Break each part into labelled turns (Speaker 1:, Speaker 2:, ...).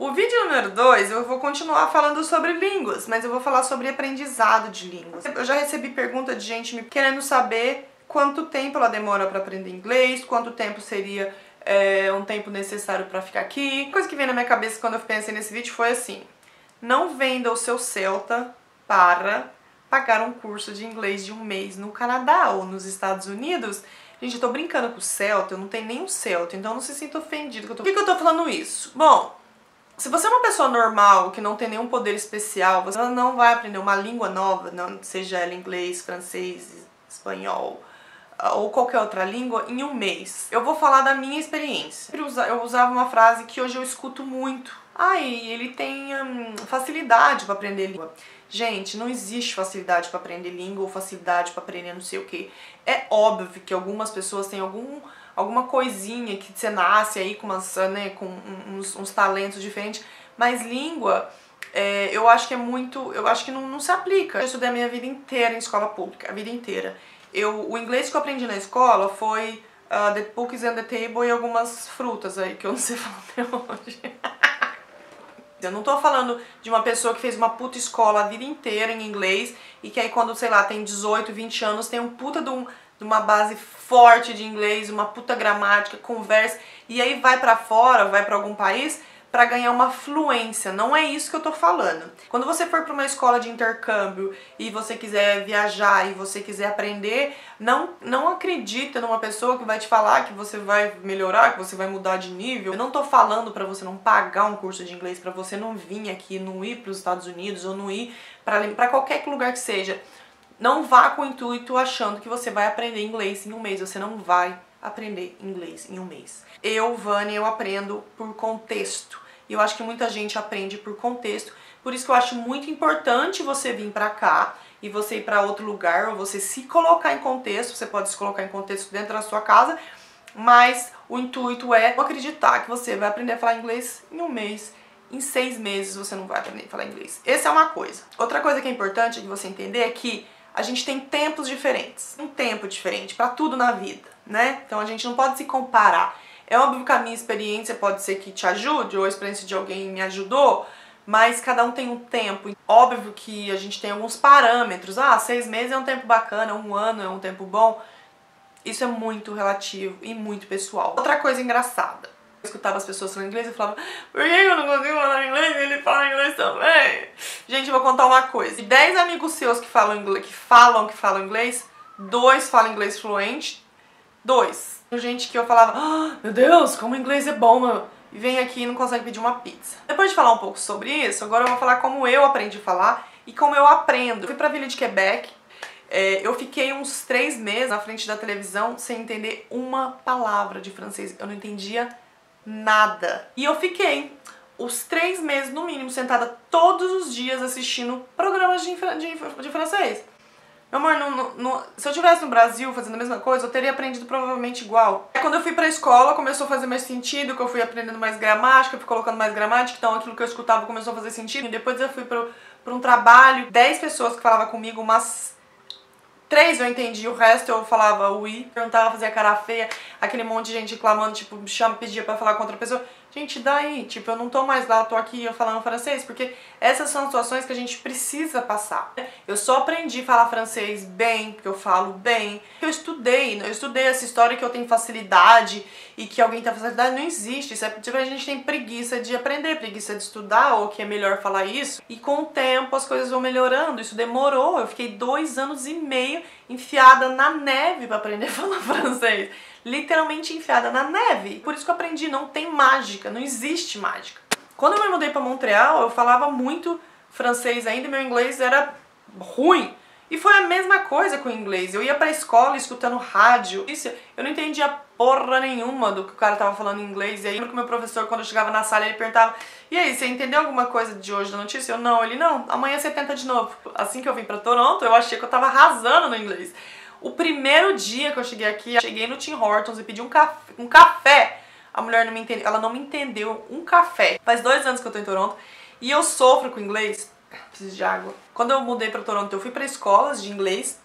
Speaker 1: O vídeo número 2 eu vou continuar falando sobre línguas, mas eu vou falar sobre aprendizado de línguas. Eu já recebi pergunta de gente me querendo saber quanto tempo ela demora para aprender inglês, quanto tempo seria é, um tempo necessário para ficar aqui. A coisa que veio na minha cabeça quando eu pensei nesse vídeo foi assim: não venda o seu Celta para pagar um curso de inglês de um mês no Canadá ou nos Estados Unidos. Gente, eu tô brincando com o Celta, eu não tenho nenhum Celta, então não se sinta ofendido. Que eu tô... Por que, que eu tô falando isso? Bom, se você é uma pessoa normal, que não tem nenhum poder especial, você não vai aprender uma língua nova, não, seja ela inglês, francês, espanhol ah, ou qualquer outra língua, em um mês. Eu vou falar da minha experiência. Eu usava uma frase que hoje eu escuto muito. Ah, e ele tem hum, facilidade para aprender língua. Gente, não existe facilidade para aprender língua ou facilidade para aprender não sei o que. É óbvio que algumas pessoas têm algum alguma coisinha que você nasce aí com, umas, né, com uns, uns talentos diferentes, mas língua é, eu acho que é muito, eu acho que não, não se aplica. Eu estudei a minha vida inteira em escola pública, a vida inteira. Eu, o inglês que eu aprendi na escola foi uh, the books and the table e algumas frutas aí, que eu não sei falar até hoje. Eu não tô falando de uma pessoa que fez uma puta escola a vida inteira em inglês e que aí quando, sei lá, tem 18, 20 anos, tem um puta de um, de uma base forte de inglês, uma puta gramática, conversa, e aí vai para fora, vai para algum país para ganhar uma fluência. Não é isso que eu tô falando. Quando você for para uma escola de intercâmbio e você quiser viajar e você quiser aprender, não não acredita numa pessoa que vai te falar que você vai melhorar, que você vai mudar de nível. Eu não tô falando para você não pagar um curso de inglês, para você não vir aqui, não ir para os Estados Unidos ou não ir para qualquer lugar que seja. Não vá com o intuito achando que você vai aprender inglês em um mês. Você não vai aprender inglês em um mês. Eu, Vânia, eu aprendo por contexto. E eu acho que muita gente aprende por contexto. Por isso que eu acho muito importante você vir para cá e você ir para outro lugar, ou você se colocar em contexto. Você pode se colocar em contexto dentro da sua casa, mas o intuito é acreditar que você vai aprender a falar inglês em um mês. Em seis meses você não vai aprender a falar inglês. Essa é uma coisa. Outra coisa que é importante de você entender é que a gente tem tempos diferentes, um tempo diferente para tudo na vida, né? Então a gente não pode se comparar. É óbvio que a minha experiência pode ser que te ajude, ou a experiência de alguém me ajudou, mas cada um tem um tempo. Óbvio que a gente tem alguns parâmetros. Ah, seis meses é um tempo bacana, um ano é um tempo bom. Isso é muito relativo e muito pessoal. Outra coisa engraçada escutava as pessoas falando inglês e falava Por que eu não consigo falar inglês e ele fala inglês também? Gente, eu vou contar uma coisa. De 10 amigos seus que falam inglês, que falam que falam inglês, dois falam inglês fluente, dois. Gente que eu falava, oh, meu Deus, como inglês é bom, meu. E vem aqui e não consegue pedir uma pizza. Depois de falar um pouco sobre isso, agora eu vou falar como eu aprendi a falar e como eu aprendo. Eu fui pra Vila de Quebec, é, eu fiquei uns três meses na frente da televisão sem entender uma palavra de francês. Eu não entendia nada. E eu fiquei os três meses, no mínimo, sentada todos os dias assistindo programas de, de, de francês. Meu amor, no, no, se eu estivesse no Brasil fazendo a mesma coisa, eu teria aprendido provavelmente igual. Quando eu fui pra escola, começou a fazer mais sentido, que eu fui aprendendo mais gramática, fui colocando mais gramática, então aquilo que eu escutava começou a fazer sentido. E depois eu fui pro, pra um trabalho, 10 pessoas que falavam comigo, umas Três eu entendi, o resto eu falava ui, perguntava, fazia cara feia, aquele monte de gente reclamando, tipo, chama, pedia pra falar com outra pessoa. Gente, daí, tipo, eu não tô mais lá, tô aqui eu falando francês, porque essas são situações que a gente precisa passar. Eu só aprendi a falar francês bem, porque eu falo bem. Eu estudei, eu estudei essa história que eu tenho facilidade e que alguém tem facilidade, não existe. Isso é tipo, a gente tem preguiça de aprender, preguiça de estudar, ou que é melhor falar isso. E com o tempo as coisas vão melhorando, isso demorou. Eu fiquei dois anos e meio enfiada na neve para aprender a falar francês literalmente enfiada na neve. Por isso que eu aprendi, não tem mágica, não existe mágica. Quando eu me mudei para Montreal, eu falava muito francês ainda meu inglês era ruim. E foi a mesma coisa com o inglês. Eu ia pra escola escutando rádio. Isso, eu não entendia porra nenhuma do que o cara tava falando em inglês. E aí, lembro que meu professor, quando eu chegava na sala, ele perguntava: E aí, você entendeu alguma coisa de hoje da notícia? Eu não. Ele não. Amanhã você tenta de novo. Assim que eu vim pra Toronto, eu achei que eu tava arrasando no inglês. O primeiro dia que eu cheguei aqui, eu cheguei no Tim Hortons e pedi um café, um café. A mulher não me entendeu, ela não me entendeu um café. Faz dois anos que eu tô em Toronto e eu sofro com inglês. Preciso de água. Quando eu mudei pra Toronto, eu fui pra escolas de inglês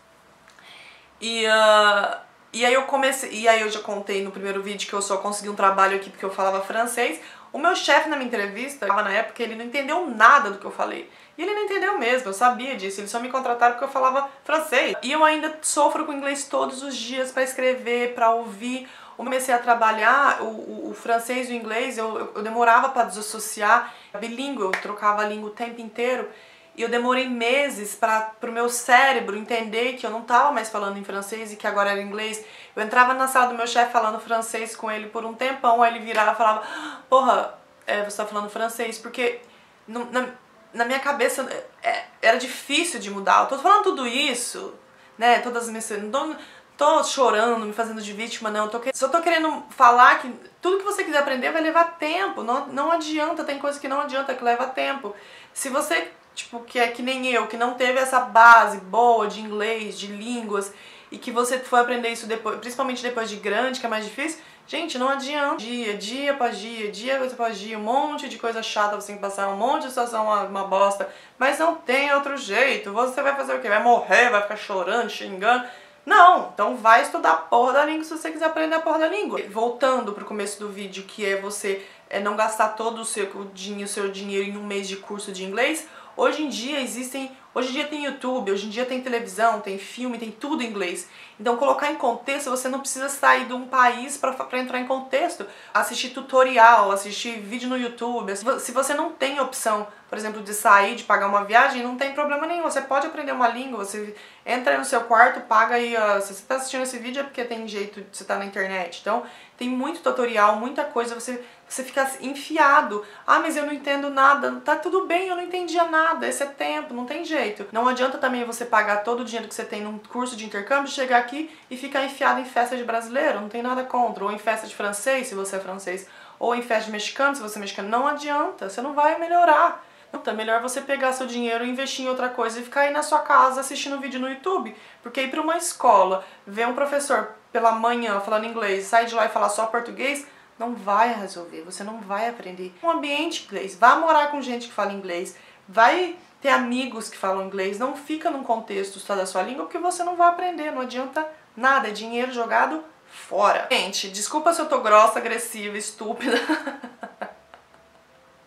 Speaker 1: e, uh, e aí eu comecei. E aí eu já contei no primeiro vídeo que eu só consegui um trabalho aqui porque eu falava francês. O meu chefe na minha entrevista, na época, ele não entendeu nada do que eu falei. E ele não entendeu mesmo, eu sabia disso. Eles só me contrataram porque eu falava francês. E eu ainda sofro com inglês todos os dias para escrever, para ouvir. Eu comecei a trabalhar o, o, o francês e o inglês, eu, eu, demorava para desassociar. Bilíngue, eu trocava a língua o tempo inteiro. E eu demorei meses para o meu cérebro entender que eu não estava mais falando em francês e que agora era inglês. Eu entrava na sala do meu chefe falando francês com ele por um tempão, aí ele virava e falava: Porra, é, você está falando francês? Porque no, na, na minha cabeça é, era difícil de mudar. Eu tô falando tudo isso, né? Todas as minhas. Não tô, tô chorando, me fazendo de vítima, não. Eu tô, só tô querendo falar que tudo que você quiser aprender vai levar tempo. Não, não adianta, tem coisa que não adianta, que leva tempo. Se você tipo, que é que nem eu, que não teve essa base boa de inglês, de línguas, e que você foi aprender isso depois, principalmente depois de grande, que é mais difícil, gente, não adianta. Dia, dia após dia, dia após dia, um monte de coisa chata você tem que passar, um monte de situação, uma, uma bosta, mas não tem outro jeito. Você vai fazer o quê? Vai morrer, vai ficar chorando, xingando. Não, então vai estudar a porra da língua se você quiser aprender a porra da língua. Voltando pro começo do vídeo, que é você é não gastar todo o seu, o seu dinheiro em um mês de curso de inglês, Hoje em dia existem, hoje em dia tem YouTube, hoje em dia tem televisão, tem filme, tem tudo em inglês. Então colocar em contexto, você não precisa sair de um país para entrar em contexto, assistir tutorial, assistir vídeo no YouTube. Se você não tem opção, por exemplo, de sair, de pagar uma viagem, não tem problema nenhum. Você pode aprender uma língua, você entra no seu quarto, paga aí, se você está assistindo esse vídeo é porque tem jeito você estar tá na internet. Então, tem muito tutorial, muita coisa, você você fica enfiado. Ah, mas eu não entendo nada. Tá tudo bem, eu não entendia nada. Esse é tempo, não tem jeito. Não adianta também você pagar todo o dinheiro que você tem num curso de intercâmbio, chegar aqui e ficar enfiado em festa de brasileiro. Não tem nada contra. Ou em festa de francês, se você é francês. Ou em festa de mexicano, se você é mexicano. Não adianta, você não vai melhorar. Então é melhor você pegar seu dinheiro investir em outra coisa e ficar aí na sua casa assistindo vídeo no YouTube. Porque ir para uma escola, ver um professor pela manhã falando inglês, sair de lá e falar só português, não vai resolver, você não vai aprender. Um ambiente inglês, vá morar com gente que fala inglês, vai ter amigos que falam inglês, não fica num contexto só da sua língua porque você não vai aprender, não adianta nada, é dinheiro jogado fora. Gente, desculpa se eu tô grossa, agressiva, estúpida.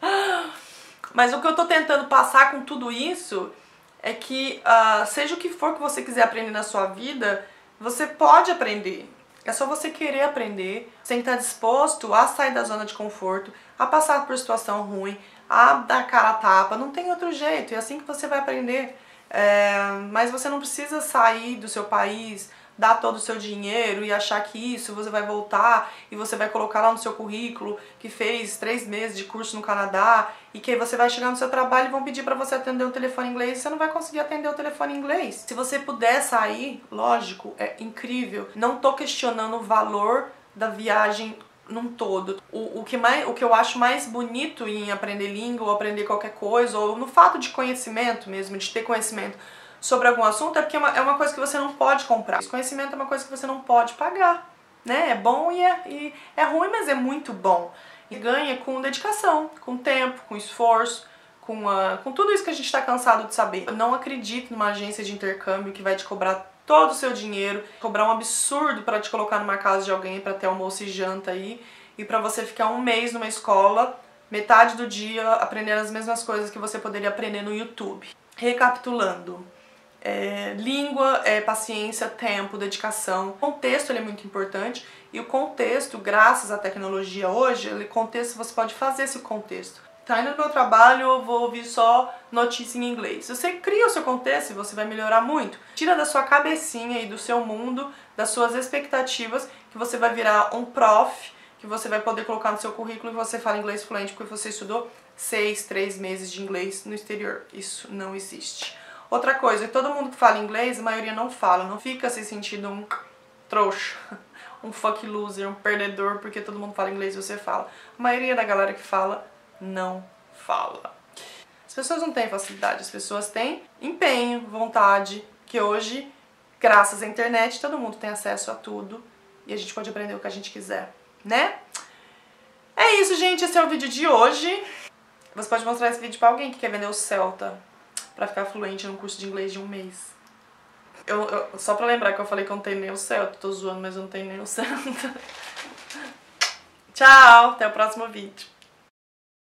Speaker 1: Mas o que eu tô tentando passar com tudo isso é que, uh, seja o que for que você quiser aprender na sua vida, você pode aprender. É só você querer aprender, sem estar disposto a sair da zona de conforto, a passar por situação ruim, a dar cara a tapa. Não tem outro jeito, é assim que você vai aprender. É, mas você não precisa sair do seu país, dar todo o seu dinheiro e achar que isso você vai voltar e você vai colocar lá no seu currículo que fez três meses de curso no Canadá e que você vai chegar no seu trabalho e vão pedir para você atender o telefone inglês e você não vai conseguir atender o telefone inglês. Se você puder sair, lógico, é incrível. Não tô questionando o valor da viagem num todo. O, o, que mais, o que eu acho mais bonito em aprender língua ou aprender qualquer coisa, ou no fato de conhecimento mesmo, de ter conhecimento, sobre algum assunto é porque é uma, é uma coisa que você não pode comprar. Esse conhecimento é uma coisa que você não pode pagar, né? É bom e é, e é ruim, mas é muito bom. E ganha com dedicação, com tempo, com esforço, com, a, com tudo isso que a gente está cansado de saber. Eu não acredito numa agência de intercâmbio que vai te cobrar todo o seu dinheiro, cobrar um absurdo para te colocar numa casa de alguém para ter almoço e janta aí, e para você ficar um mês numa escola, metade do dia aprendendo as mesmas coisas que você poderia aprender no YouTube. Recapitulando, é, língua, é, paciência, tempo, dedicação. O contexto ele é muito importante e o contexto, graças à tecnologia hoje, o contexto você pode fazer esse contexto. Tá indo no meu trabalho, eu vou ouvir só notícia em inglês. Você cria o seu contexto e você vai melhorar muito. Tira da sua cabecinha e do seu mundo, das suas expectativas, que você vai virar um prof, que você vai poder colocar no seu currículo e você fala inglês fluente porque você estudou seis, três meses de inglês no exterior. Isso não existe. Outra coisa, todo mundo que fala inglês, a maioria não fala, não fica se sentindo um trouxa, um fuck loser, um perdedor, porque todo mundo fala inglês e você fala. A maioria da galera que fala, não fala. As pessoas não têm facilidade, as pessoas têm empenho, vontade, que hoje, graças à internet, todo mundo tem acesso a tudo e a gente pode aprender o que a gente quiser, né? É isso, gente, esse é o vídeo de hoje. Você pode mostrar esse vídeo pra alguém que quer vender o Celta para ficar fluente num curso de inglês de um mês. Eu, eu, só pra lembrar que eu falei que eu não tenho nem o Celta, tô zoando, mas eu não tenho nem o Celta. Tchau, até o próximo vídeo.